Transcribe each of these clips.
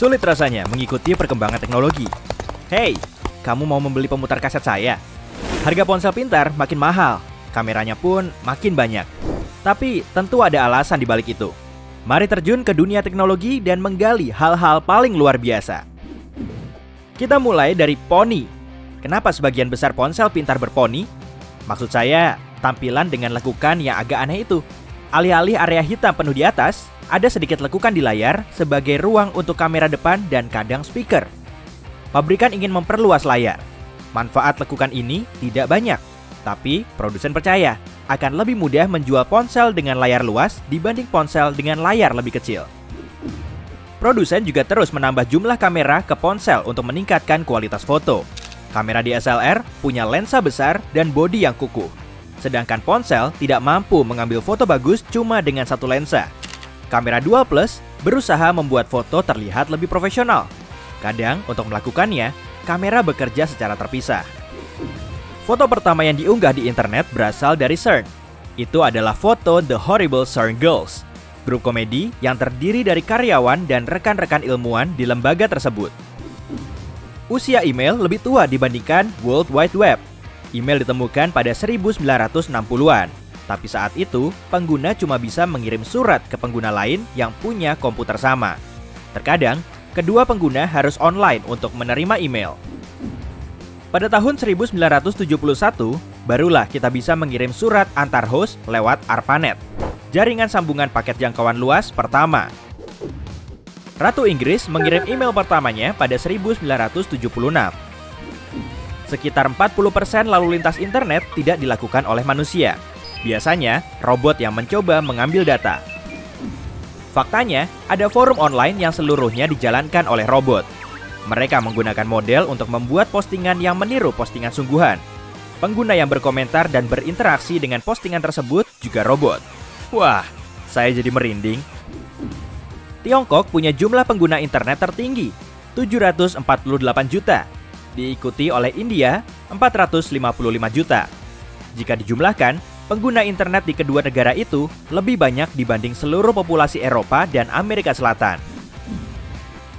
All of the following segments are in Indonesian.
Sulit rasanya mengikuti perkembangan teknologi. Hey, kamu mau membeli pemutar kaset saya? Harga ponsel pintar makin mahal, kameranya pun makin banyak. Tapi tentu ada alasan di balik itu. Mari terjun ke dunia teknologi dan menggali hal-hal paling luar biasa. Kita mulai dari poni. Kenapa sebagian besar ponsel pintar berponi? Maksud saya, tampilan dengan lekukan yang agak aneh itu. Alih-alih area hitam penuh di atas, ada sedikit lekukan di layar sebagai ruang untuk kamera depan dan kadang speaker. Pabrikan ingin memperluas layar. Manfaat lekukan ini tidak banyak, tapi produsen percaya akan lebih mudah menjual ponsel dengan layar luas dibanding ponsel dengan layar lebih kecil. Produsen juga terus menambah jumlah kamera ke ponsel untuk meningkatkan kualitas foto. Kamera DSLR punya lensa besar dan bodi yang kukuh. Sedangkan ponsel tidak mampu mengambil foto bagus cuma dengan satu lensa. Kamera Dual Plus berusaha membuat foto terlihat lebih profesional. Kadang untuk melakukannya, kamera bekerja secara terpisah. Foto pertama yang diunggah di internet berasal dari CERN. Itu adalah foto The Horrible CERN Girls, grup komedi yang terdiri dari karyawan dan rekan-rekan ilmuwan di lembaga tersebut. Usia email lebih tua dibandingkan World Wide Web. Email ditemukan pada 1960-an, tapi saat itu pengguna cuma bisa mengirim surat ke pengguna lain yang punya komputer sama. Terkadang, kedua pengguna harus online untuk menerima email. Pada tahun 1971, barulah kita bisa mengirim surat antar host lewat ARPANET, jaringan sambungan paket jangkauan luas pertama. Ratu Inggris mengirim email pertamanya pada 1976. Sekitar 40% lalu lintas internet tidak dilakukan oleh manusia. Biasanya, robot yang mencoba mengambil data. Faktanya, ada forum online yang seluruhnya dijalankan oleh robot. Mereka menggunakan model untuk membuat postingan yang meniru postingan sungguhan. Pengguna yang berkomentar dan berinteraksi dengan postingan tersebut juga robot. Wah, saya jadi merinding. Tiongkok punya jumlah pengguna internet tertinggi, 748 juta. Diikuti oleh India, 455 juta. Jika dijumlahkan, pengguna internet di kedua negara itu lebih banyak dibanding seluruh populasi Eropa dan Amerika Selatan.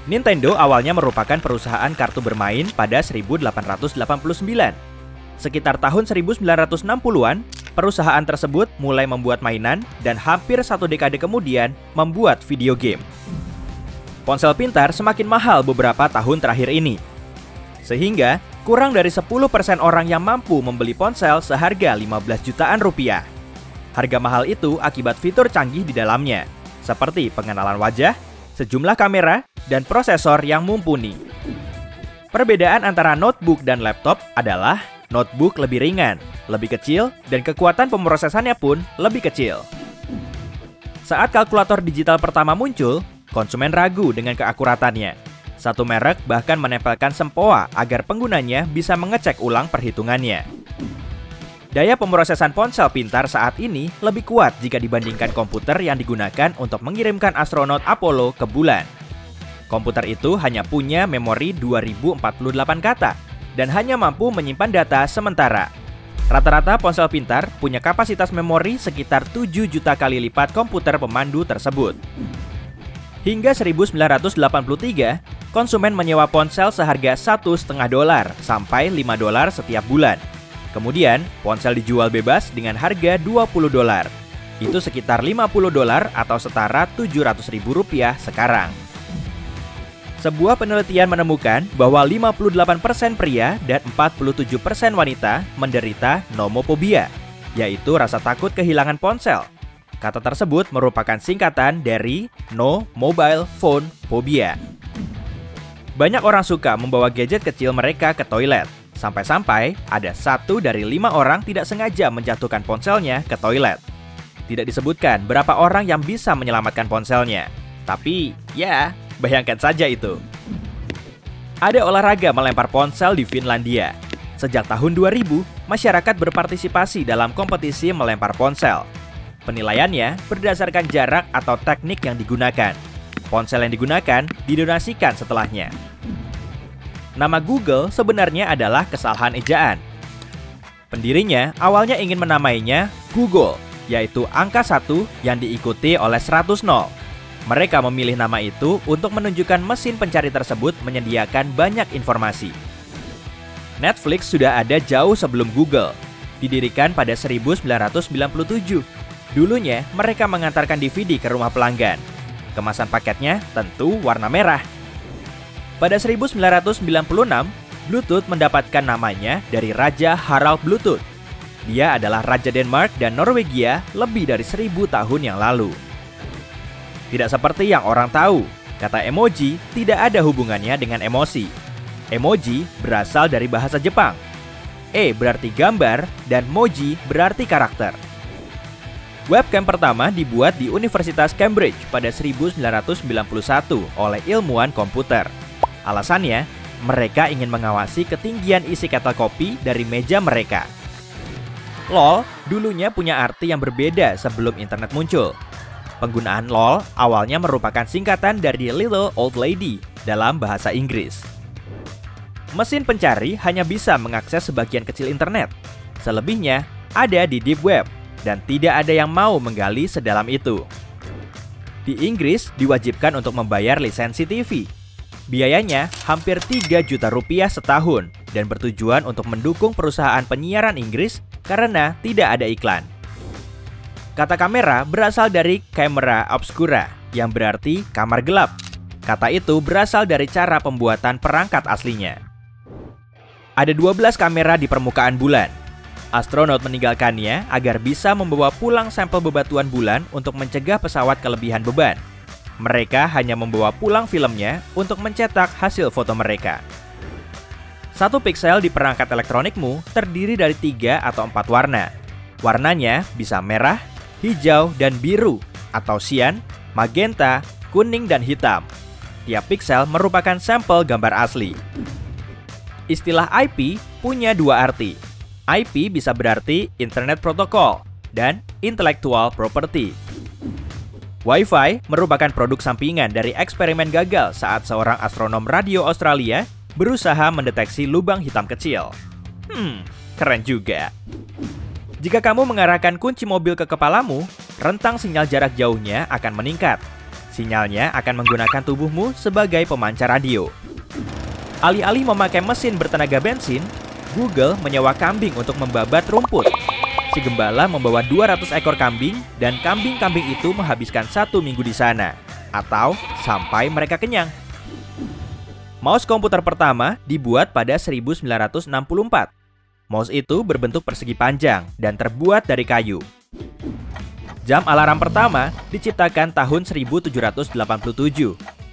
Nintendo awalnya merupakan perusahaan kartu bermain pada 1889. Sekitar tahun 1960-an, perusahaan tersebut mulai membuat mainan dan hampir satu dekade kemudian membuat video game. Ponsel pintar semakin mahal beberapa tahun terakhir ini. Sehingga, kurang dari 10% orang yang mampu membeli ponsel seharga 15 jutaan rupiah. Harga mahal itu akibat fitur canggih di dalamnya, seperti pengenalan wajah, sejumlah kamera, dan prosesor yang mumpuni. Perbedaan antara notebook dan laptop adalah notebook lebih ringan, lebih kecil, dan kekuatan pemrosesannya pun lebih kecil. Saat kalkulator digital pertama muncul, konsumen ragu dengan keakuratannya. Satu merek bahkan menempelkan sempoa agar penggunanya bisa mengecek ulang perhitungannya. Daya pemrosesan ponsel pintar saat ini lebih kuat jika dibandingkan komputer yang digunakan untuk mengirimkan astronot Apollo ke bulan. Komputer itu hanya punya memori 2048 kata dan hanya mampu menyimpan data sementara. Rata-rata ponsel pintar punya kapasitas memori sekitar 7 juta kali lipat komputer pemandu tersebut. Hingga 1983, konsumen menyewa ponsel seharga 1,5 dolar sampai 5 dolar setiap bulan. Kemudian, ponsel dijual bebas dengan harga 20 dolar. Itu sekitar 50 dolar atau setara 700 ribu rupiah sekarang. Sebuah penelitian menemukan bahwa 58% pria dan 47% wanita menderita nomophobia, yaitu rasa takut kehilangan ponsel. Kata tersebut merupakan singkatan dari No Mobile Phone Phobia. Banyak orang suka membawa gadget kecil mereka ke toilet. Sampai-sampai ada satu dari lima orang tidak sengaja menjatuhkan ponselnya ke toilet. Tidak disebutkan berapa orang yang bisa menyelamatkan ponselnya. Tapi, ya, Bayangkan saja itu. Ada olahraga melempar ponsel di Finlandia. Sejak tahun 2000, masyarakat berpartisipasi dalam kompetisi melempar ponsel. Penilaiannya berdasarkan jarak atau teknik yang digunakan. Ponsel yang digunakan didonasikan setelahnya. Nama Google sebenarnya adalah kesalahan ejaan. Pendirinya awalnya ingin menamainya Google, yaitu angka 1 yang diikuti oleh 100 nol. Mereka memilih nama itu untuk menunjukkan mesin pencari tersebut menyediakan banyak informasi. Netflix sudah ada jauh sebelum Google, didirikan pada 1997. Dulunya, mereka mengantarkan DVD ke rumah pelanggan. Kemasan paketnya tentu warna merah. Pada 1996, Bluetooth mendapatkan namanya dari Raja Harald Bluetooth. Dia adalah Raja Denmark dan Norwegia lebih dari seribu tahun yang lalu. Tidak seperti yang orang tahu, kata emoji tidak ada hubungannya dengan emosi. Emoji berasal dari bahasa Jepang. E berarti gambar dan moji berarti karakter. Webcam pertama dibuat di Universitas Cambridge pada 1991 oleh ilmuwan komputer. Alasannya, mereka ingin mengawasi ketinggian isi kettle kopi dari meja mereka. LOL dulunya punya arti yang berbeda sebelum internet muncul. Penggunaan LOL awalnya merupakan singkatan dari Little Old Lady dalam bahasa Inggris. Mesin pencari hanya bisa mengakses sebagian kecil internet. Selebihnya ada di deep web dan tidak ada yang mau menggali sedalam itu. Di Inggris diwajibkan untuk membayar lisensi TV Biayanya hampir 3 juta rupiah setahun dan bertujuan untuk mendukung perusahaan penyiaran Inggris karena tidak ada iklan. Kata kamera berasal dari camera obscura yang berarti kamar gelap. Kata itu berasal dari cara pembuatan perangkat aslinya. Ada 12 kamera di permukaan bulan. Astronot meninggalkannya agar bisa membawa pulang sampel bebatuan bulan untuk mencegah pesawat kelebihan beban. Mereka hanya membawa pulang filmnya untuk mencetak hasil foto mereka. Satu piksel di perangkat elektronikmu terdiri dari tiga atau empat warna. Warnanya bisa merah, hijau, dan biru, atau sian, magenta, kuning, dan hitam. Tiap piksel merupakan sampel gambar asli. Istilah IP punya dua arti. IP bisa berarti Internet Protocol dan Intellectual Property. Wi-Fi merupakan produk sampingan dari eksperimen gagal saat seorang astronom radio Australia berusaha mendeteksi lubang hitam kecil. Hmm, keren juga. Jika kamu mengarahkan kunci mobil ke kepalamu, rentang sinyal jarak jauhnya akan meningkat. Sinyalnya akan menggunakan tubuhmu sebagai pemancar radio. Alih-alih memakai mesin bertenaga bensin, Google menyewa kambing untuk membabat rumput Si gembala membawa 200 ekor kambing dan kambing-kambing itu menghabiskan satu minggu di sana, atau sampai mereka kenyang. Mouse komputer pertama dibuat pada 1964. Mouse itu berbentuk persegi panjang dan terbuat dari kayu. Jam alarm pertama diciptakan tahun 1787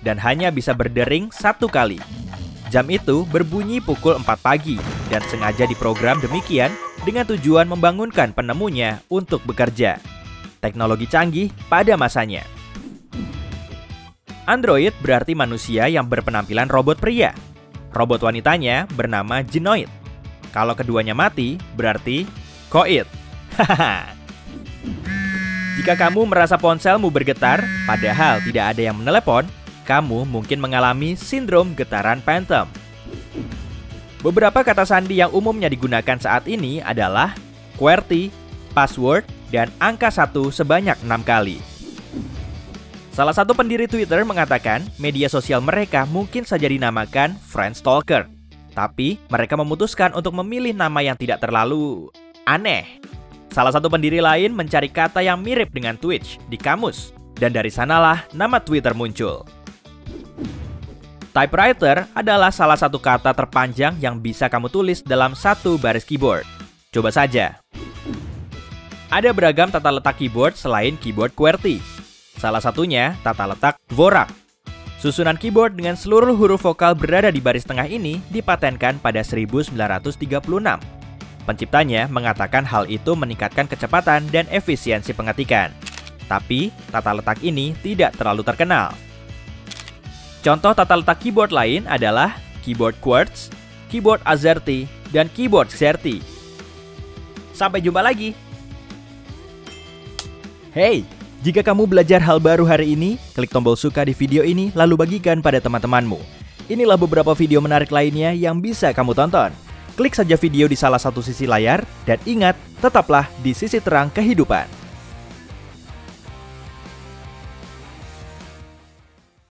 dan hanya bisa berdering satu kali. Jam itu berbunyi pukul 4 pagi dan sengaja diprogram demikian dengan tujuan membangunkan penemunya untuk bekerja. Teknologi canggih pada masanya. Android berarti manusia yang berpenampilan robot pria. Robot wanitanya bernama Genoid. Kalau keduanya mati, berarti Koid. Jika kamu merasa ponselmu bergetar, padahal tidak ada yang menelepon, kamu mungkin mengalami sindrom getaran phantom. Beberapa kata sandi yang umumnya digunakan saat ini adalah QWERTY, password, dan angka satu sebanyak enam kali. Salah satu pendiri Twitter mengatakan media sosial mereka mungkin saja dinamakan Friendstalker. Tapi mereka memutuskan untuk memilih nama yang tidak terlalu aneh. Salah satu pendiri lain mencari kata yang mirip dengan Twitch di kamus. Dan dari sanalah nama Twitter muncul. Typewriter adalah salah satu kata terpanjang yang bisa kamu tulis dalam satu baris keyboard. Coba saja. Ada beragam tata letak keyboard selain keyboard QWERTY. Salah satunya tata letak Dvorak. Susunan keyboard dengan seluruh huruf vokal berada di baris tengah ini dipatenkan pada 1936. Penciptanya mengatakan hal itu meningkatkan kecepatan dan efisiensi pengetikan. Tapi, tata letak ini tidak terlalu terkenal. Contoh tata letak keyboard lain adalah keyboard Quartz, keyboard Azerty, dan keyboard Xerty. Sampai jumpa lagi. Hey, jika kamu belajar hal baru hari ini, klik tombol suka di video ini lalu bagikan pada teman-temanmu. Inilah beberapa video menarik lainnya yang bisa kamu tonton. Klik saja video di salah satu sisi layar dan ingat, tetaplah di sisi terang kehidupan.